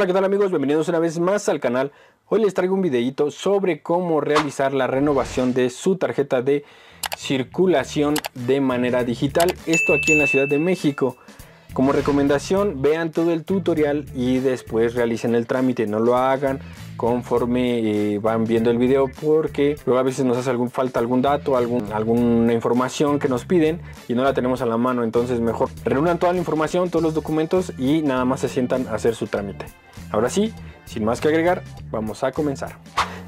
Hola qué tal amigos, bienvenidos una vez más al canal. Hoy les traigo un videito sobre cómo realizar la renovación de su tarjeta de circulación de manera digital. Esto aquí en la Ciudad de México. Como recomendación, vean todo el tutorial y después realicen el trámite. No lo hagan conforme eh, van viendo el video porque luego a veces nos hace algún, falta algún dato, algún, alguna información que nos piden y no la tenemos a la mano. Entonces mejor reúnan toda la información, todos los documentos y nada más se sientan a hacer su trámite. Ahora sí, sin más que agregar, vamos a comenzar.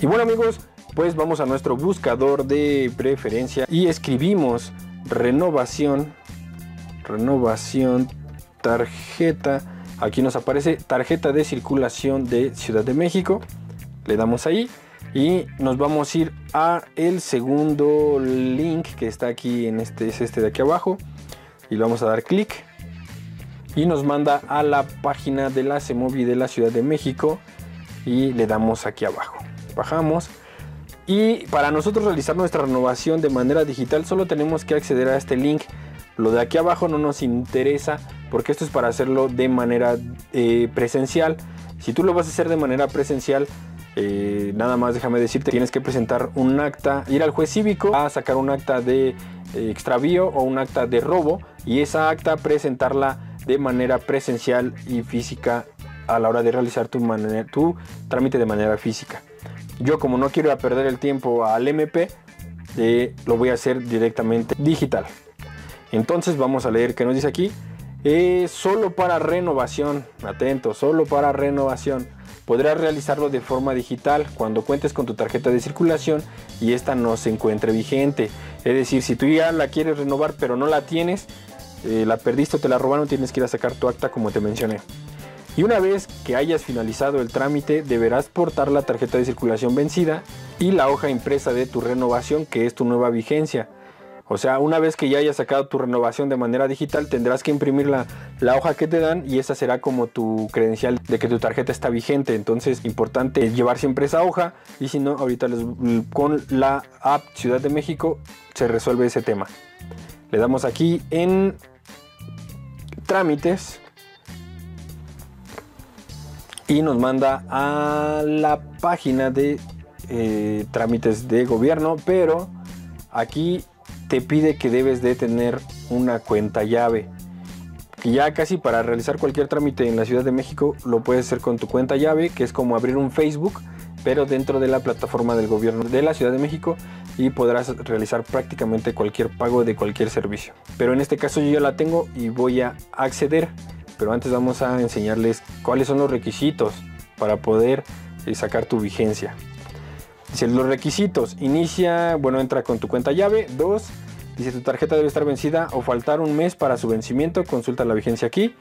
Y bueno amigos, pues vamos a nuestro buscador de preferencia y escribimos renovación, renovación, tarjeta. Aquí nos aparece tarjeta de circulación de Ciudad de México. Le damos ahí y nos vamos a ir a el segundo link que está aquí en este es este de aquí abajo y le vamos a dar clic y nos manda a la página de la CEMOVI de la Ciudad de México y le damos aquí abajo. Bajamos y para nosotros realizar nuestra renovación de manera digital solo tenemos que acceder a este link. Lo de aquí abajo no nos interesa porque esto es para hacerlo de manera eh, presencial. Si tú lo vas a hacer de manera presencial, eh, nada más déjame decirte, tienes que presentar un acta, ir al juez cívico a sacar un acta de eh, extravío o un acta de robo y esa acta presentarla de manera presencial y física a la hora de realizar tu, tu trámite de manera física. Yo como no quiero perder el tiempo al MP, eh, lo voy a hacer directamente digital. Entonces vamos a leer qué nos dice aquí. Eh, solo para renovación, atento, solo para renovación. Podrás realizarlo de forma digital cuando cuentes con tu tarjeta de circulación y esta no se encuentre vigente. Es decir, si tú ya la quieres renovar pero no la tienes, eh, la perdiste o te la robaron, tienes que ir a sacar tu acta como te mencioné. Y una vez que hayas finalizado el trámite, deberás portar la tarjeta de circulación vencida y la hoja impresa de tu renovación, que es tu nueva vigencia. O sea, una vez que ya hayas sacado tu renovación de manera digital, tendrás que imprimir la, la, hoja que te dan y esa será como tu credencial de que tu tarjeta está vigente. Entonces, importante llevar siempre esa hoja y si no, ahorita con la app Ciudad de México se resuelve ese tema. Le damos aquí en trámites y nos manda a la página de eh, trámites de gobierno pero aquí te pide que debes de tener una cuenta llave. Ya casi para realizar cualquier trámite en la Ciudad de México lo puedes hacer con tu cuenta llave que es como abrir un Facebook pero dentro de la plataforma del gobierno de la Ciudad de México y podrás realizar prácticamente cualquier pago de cualquier servicio. Pero en este caso yo ya la tengo y voy a acceder, pero antes vamos a enseñarles cuáles son los requisitos para poder eh, sacar tu vigencia. Dice los requisitos, inicia, bueno, entra con tu cuenta llave, dos, dice tu tarjeta debe estar vencida o faltar un mes para su vencimiento, consulta la vigencia aquí,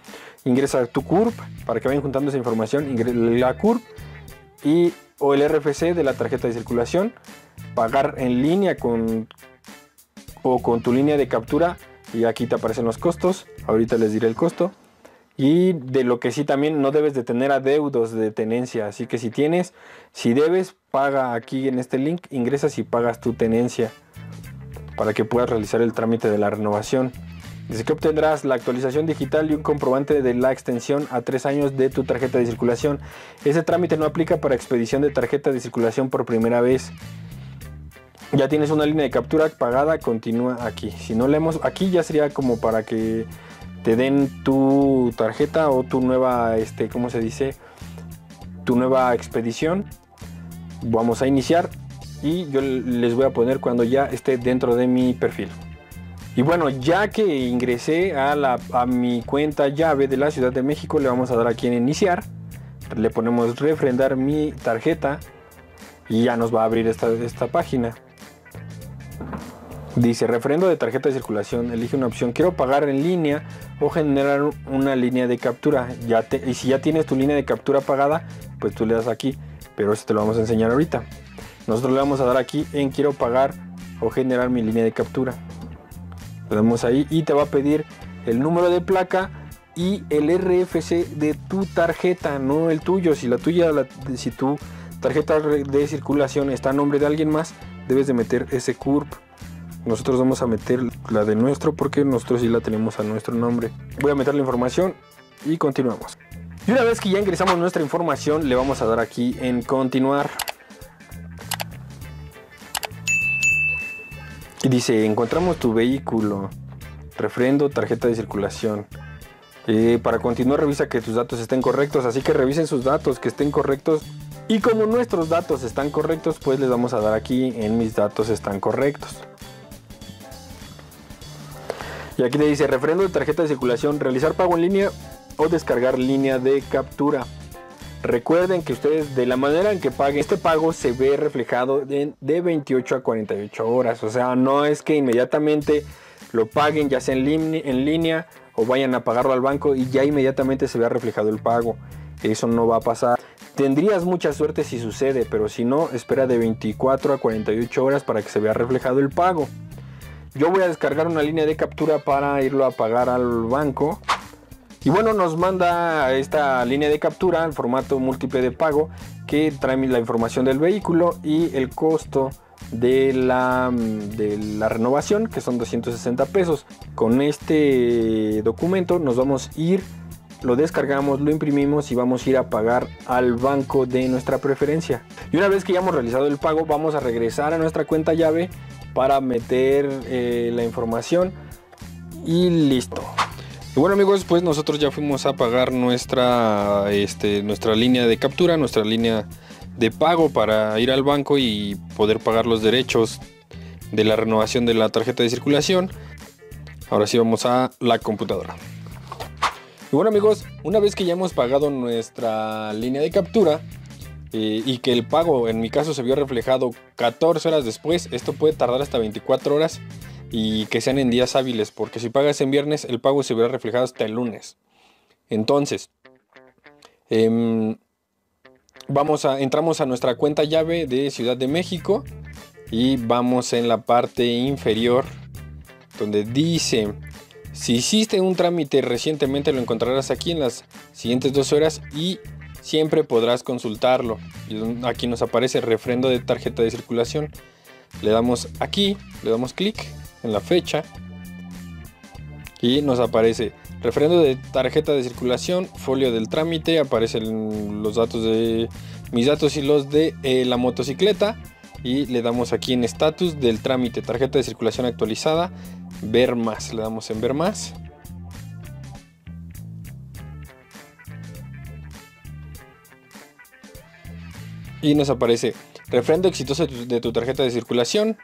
ingresa tu CURP, para que vayan juntando esa información, la CURP y o el RFC de la tarjeta de circulación, pagar en línea con o con tu línea de captura y aquí te aparecen los costos, ahorita les diré el costo. Y de lo que sí también no debes de tener adeudos de tenencia, así que si tienes, si debes, paga aquí en este link, ingresas y pagas tu tenencia para que puedas realizar el trámite de la renovación. Dice que obtendrás la actualización digital y un comprobante de la extensión a tres años de tu tarjeta de circulación. Ese trámite no aplica para expedición de tarjeta de circulación por primera vez. Ya tienes una línea de captura pagada, continúa aquí. Si no leemos, aquí ya sería como para que te den tu tarjeta o tu nueva, este, ¿cómo se dice? Tu nueva expedición. Vamos a iniciar y yo les voy a poner cuando ya esté dentro de mi perfil. Y bueno, ya que ingresé a, la, a mi cuenta llave de la Ciudad de México, le vamos a dar aquí en iniciar. Le ponemos refrendar mi tarjeta y ya nos va a abrir esta, esta página. Dice refrendo de tarjeta de circulación. Elige una opción. Quiero pagar en línea o generar una línea de captura. Ya y si ya tienes tu línea de captura pagada, pues tú le das aquí. Pero eso te lo vamos a enseñar ahorita. Nosotros le vamos a dar aquí en quiero pagar o generar mi línea de captura. Le damos ahí y te va a pedir el número de placa y el RFC de tu tarjeta, no el tuyo. Si la tuya, si tu tarjeta de circulación está a nombre de alguien más, debes de meter ese CURP nosotros vamos a meter la de nuestro porque nosotros sí la tenemos a nuestro nombre. Voy a meter la información y continuamos. Y una vez que ya ingresamos nuestra información, le vamos a dar aquí en continuar. Dice, encontramos tu vehículo, refrendo, tarjeta de circulación. Eh, para continuar revisa que tus datos estén correctos, así que revisen sus datos, que estén correctos. Y como nuestros datos están correctos, pues les vamos a dar aquí en mis datos están correctos. Y aquí le dice refrendo de tarjeta de circulación, realizar pago en línea o descargar línea de captura. Recuerden que ustedes de la manera en que paguen este pago se ve reflejado de, de 28 a 48 horas. O sea, no es que inmediatamente lo paguen ya sea en, en línea o vayan a pagarlo al banco y ya inmediatamente se vea reflejado el pago. Eso no va a pasar. Tendrías mucha suerte si sucede, pero si no, espera de 24 a 48 horas para que se vea reflejado el pago. Yo voy a descargar una línea de captura para irlo a pagar al banco. Y bueno, nos manda esta línea de captura en formato múltiple de pago que trae la información del vehículo y el costo de la, de la renovación que son 260 pesos. Con este documento nos vamos a ir, lo descargamos, lo imprimimos y vamos a ir a pagar al banco de nuestra preferencia. Y una vez que ya hemos realizado el pago vamos a regresar a nuestra cuenta llave para meter eh, la información y listo. Y bueno amigos, pues nosotros ya fuimos a pagar nuestra, este, nuestra línea de captura, nuestra línea de pago para ir al banco y poder pagar los derechos de la renovación de la tarjeta de circulación. Ahora sí vamos a la computadora. Y bueno amigos, una vez que ya hemos pagado nuestra línea de captura, eh, y que el pago en mi caso se vio reflejado 14 horas después, esto puede tardar hasta 24 horas y que sean en días hábiles, porque si pagas en viernes el pago se verá reflejado hasta el lunes. Entonces, em, vamos a, entramos a nuestra cuenta llave de Ciudad de México y vamos en la parte inferior donde dice si hiciste un trámite recientemente lo encontrarás aquí en las siguientes dos horas y siempre podrás consultarlo. Aquí nos aparece refrendo de tarjeta de circulación. Le damos aquí, le damos clic en la fecha. Y nos aparece refrendo de tarjeta de circulación, folio del trámite, aparecen los datos de mis datos y los de eh, la motocicleta. Y le damos aquí en estatus del trámite, tarjeta de circulación actualizada, ver más, le damos en ver más. Y nos aparece refrendo exitoso de tu tarjeta de circulación.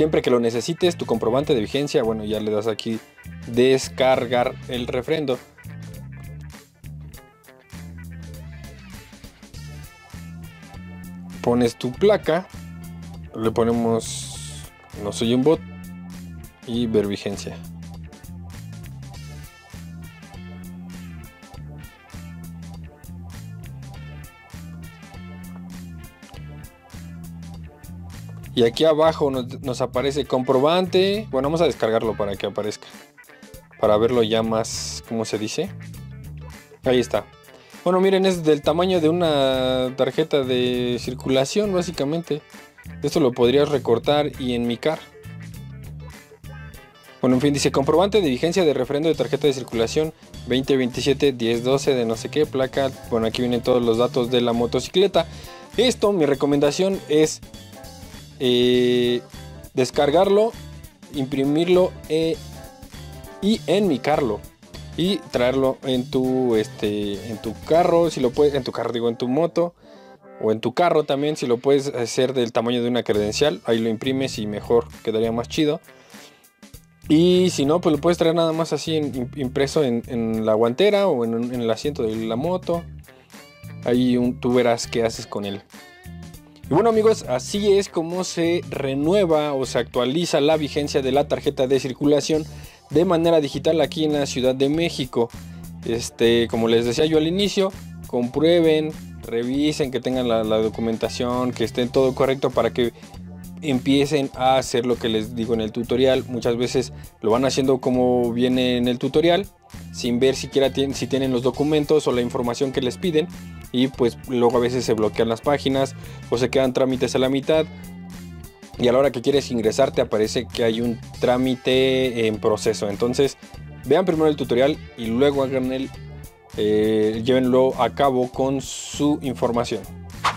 Siempre que lo necesites, tu comprobante de vigencia, bueno, ya le das aquí descargar el refrendo. Pones tu placa, le ponemos no soy un bot y ver vigencia. Y aquí abajo nos, aparece comprobante. Bueno, vamos a descargarlo para que aparezca. Para verlo ya más, ¿cómo se dice? Ahí está. Bueno, miren, es del tamaño de una tarjeta de circulación, básicamente. Esto lo podrías recortar y enmicar. Bueno, en fin, dice comprobante de vigencia de refrendo de tarjeta de circulación 2027 1012 de no sé qué placa. Bueno, aquí vienen todos los datos de la motocicleta. Esto, mi recomendación es eh, descargarlo, imprimirlo eh, y enmicarlo. Y traerlo en tu este en tu carro si lo puedes en tu carro digo en tu moto o en tu carro también si lo puedes hacer del tamaño de una credencial ahí lo imprimes y mejor quedaría más chido. Y si no pues lo puedes traer nada más así impreso en, la guantera o en, el asiento de la moto. Ahí tú verás qué haces con él y bueno amigos, así es como se renueva o se actualiza la vigencia de la tarjeta de circulación de manera digital aquí en la Ciudad de México. Este, como les decía yo al inicio, comprueben, revisen que tengan la, la documentación, que esté todo correcto para que empiecen a hacer lo que les digo en el tutorial. Muchas veces lo van haciendo como viene en el tutorial, sin ver siquiera si tienen los documentos o la información que les piden y pues luego a veces se bloquean las páginas o se quedan trámites a la mitad y a la hora que quieres ingresar te aparece que hay un trámite en proceso. Entonces vean primero el tutorial y luego hagan el eh, llévenlo a cabo con su información.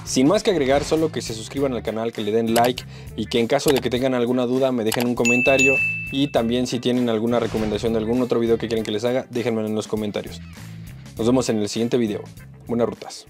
Sin más que agregar, solo que se suscriban al canal, que le den like y que en caso de que tengan alguna duda me dejen un comentario y también si tienen alguna recomendación de algún otro video que quieren que les haga, déjenmelo en los comentarios. Nos vemos en el siguiente video. Buenas rutas.